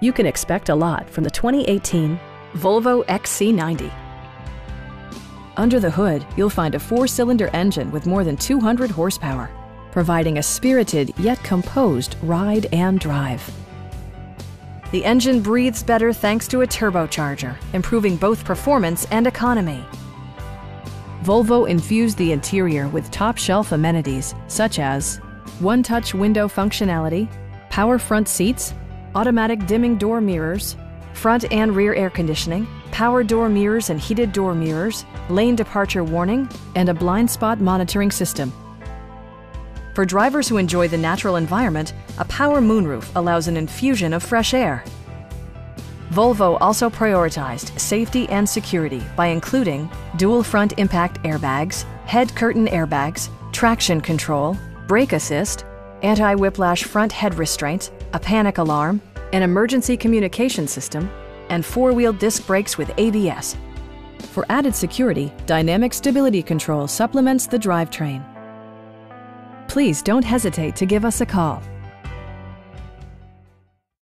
You can expect a lot from the 2018 Volvo XC90. Under the hood, you'll find a four-cylinder engine with more than 200 horsepower, providing a spirited yet composed ride and drive. The engine breathes better thanks to a turbocharger, improving both performance and economy. Volvo infused the interior with top-shelf amenities such as one-touch window functionality, power front seats, automatic dimming door mirrors, front and rear air conditioning, power door mirrors and heated door mirrors, lane departure warning, and a blind spot monitoring system. For drivers who enjoy the natural environment, a power moonroof allows an infusion of fresh air. Volvo also prioritized safety and security by including dual front impact airbags, head curtain airbags, traction control, brake assist, anti-whiplash front head restraints, a panic alarm, an emergency communication system, and four-wheel disc brakes with ABS. For added security, Dynamic Stability Control supplements the drivetrain. Please don't hesitate to give us a call